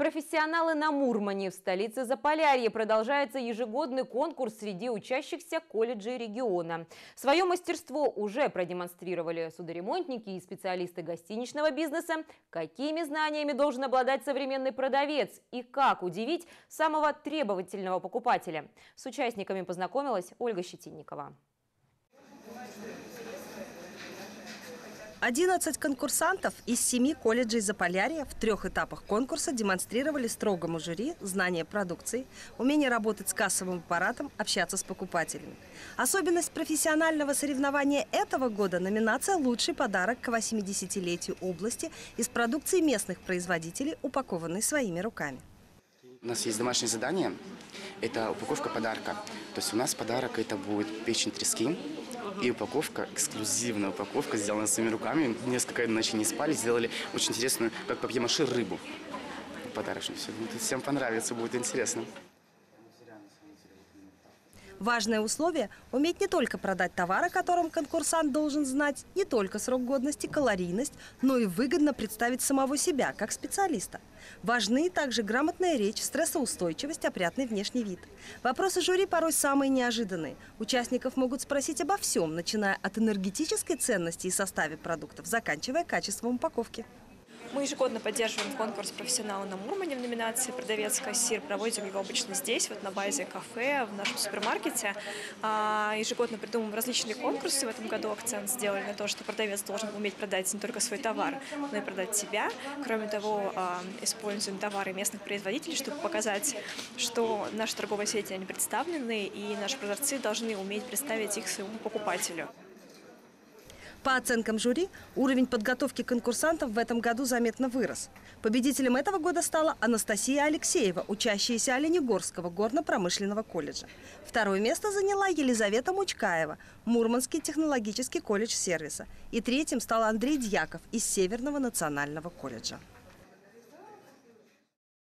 Профессионалы на Мурмане в столице Заполярья продолжается ежегодный конкурс среди учащихся колледжей региона. Свое мастерство уже продемонстрировали судоремонтники и специалисты гостиничного бизнеса. Какими знаниями должен обладать современный продавец и как удивить самого требовательного покупателя? С участниками познакомилась Ольга Щетинникова. 11 конкурсантов из семи колледжей Заполярья в трех этапах конкурса демонстрировали строгому жюри знание продукции, умение работать с кассовым аппаратом, общаться с покупателями. Особенность профессионального соревнования этого года – номинация «Лучший подарок к 80-летию области» из продукции местных производителей, упакованной своими руками. У нас есть домашнее задание, это упаковка подарка. То есть у нас подарок это будет печень трески, и упаковка, эксклюзивная упаковка, сделана своими руками. Несколько ночей не спали, сделали очень интересную, как папье-маши, рыбу. Подарочную. Всем понравится, будет интересно. Важное условие – уметь не только продать товар, о котором конкурсант должен знать, не только срок годности, калорийность, но и выгодно представить самого себя как специалиста. Важны также грамотная речь, стрессоустойчивость, опрятный внешний вид. Вопросы жюри порой самые неожиданные. Участников могут спросить обо всем, начиная от энергетической ценности и составе продуктов, заканчивая качеством упаковки. Мы ежегодно поддерживаем конкурс «Профессионалы на Мурмане» в номинации «Продавец-кассир». Проводим его обычно здесь, вот на базе кафе, в нашем супермаркете. А, ежегодно придумываем различные конкурсы. В этом году акцент сделали на то, что продавец должен уметь продать не только свой товар, но и продать себя. Кроме того, а, используем товары местных производителей, чтобы показать, что наши торговые сети они представлены, и наши продавцы должны уметь представить их своему покупателю. По оценкам жюри, уровень подготовки конкурсантов в этом году заметно вырос. Победителем этого года стала Анастасия Алексеева, учащаяся Оленегорского горно-промышленного колледжа. Второе место заняла Елизавета Мучкаева, Мурманский технологический колледж сервиса. И третьим стал Андрей Дьяков из Северного национального колледжа.